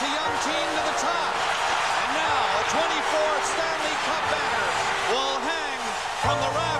The young team to the top. And now a 24th Stanley Cup banner will hang from the rafters.